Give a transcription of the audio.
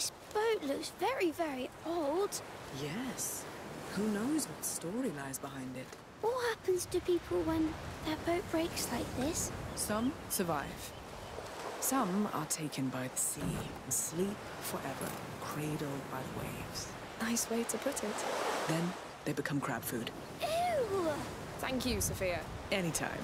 This boat looks very, very old. Yes. Who knows what story lies behind it? What happens to people when their boat breaks like this? Some survive. Some are taken by the sea and sleep forever, cradled by the waves. Nice way to put it. Then they become crab food. Ew! Thank you, Sophia. Anytime.